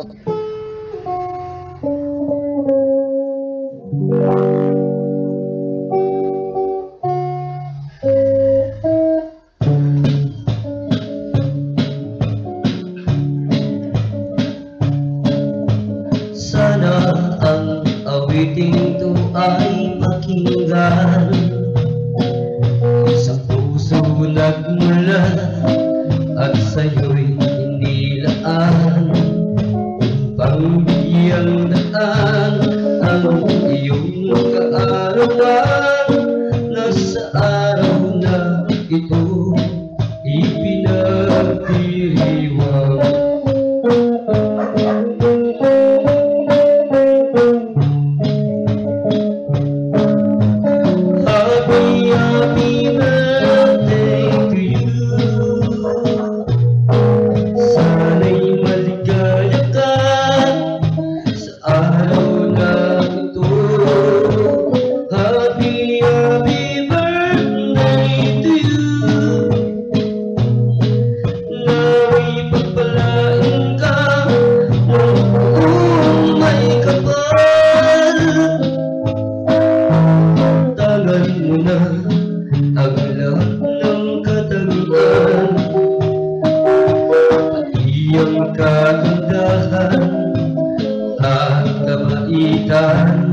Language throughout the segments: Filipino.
Sana ang awiting to ay pakinggan iyong kaarawan keindahan tak kebaikan.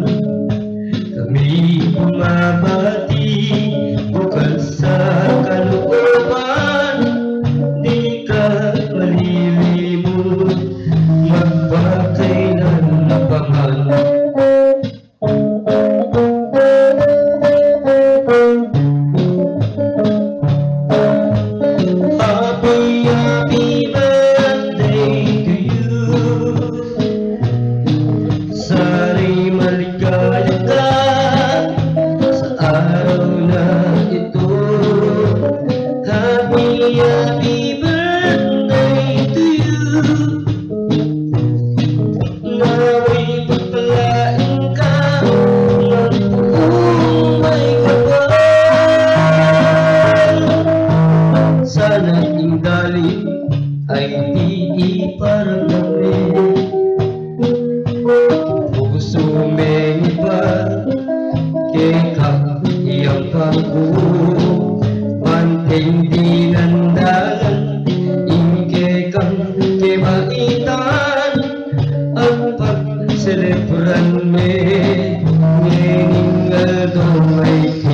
pakinggan ang pagselebran me, nginingal doon ay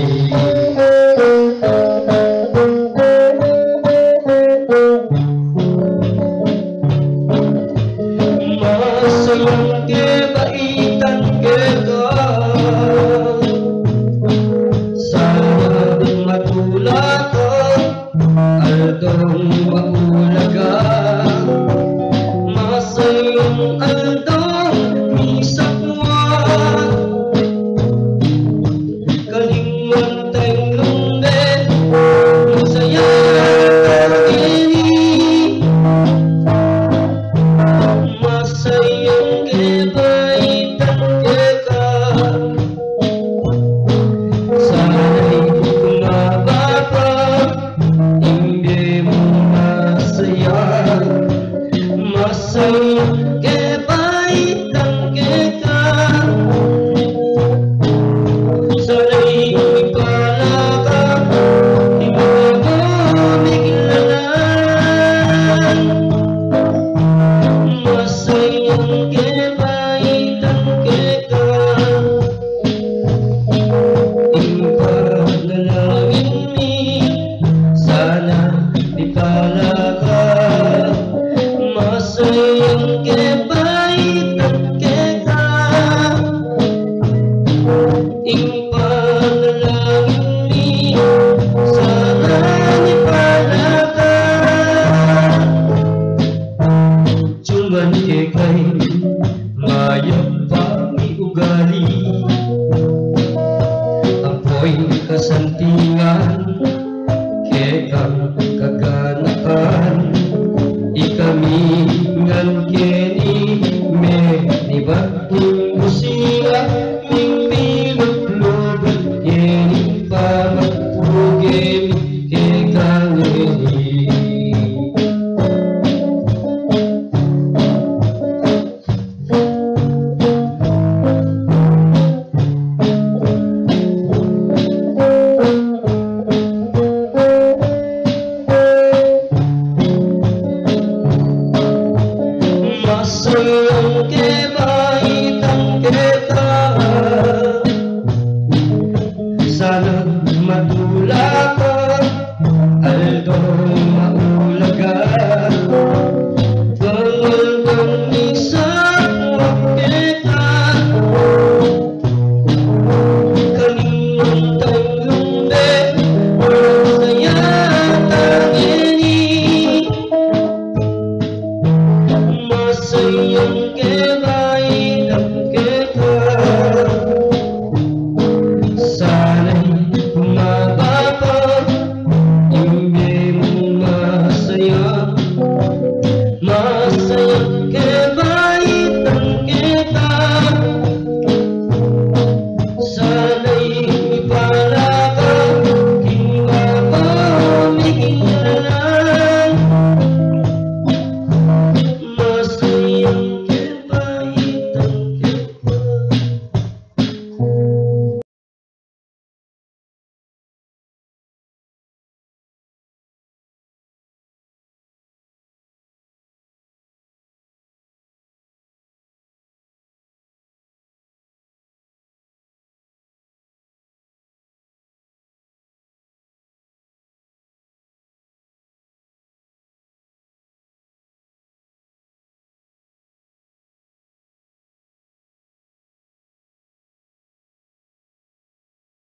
together.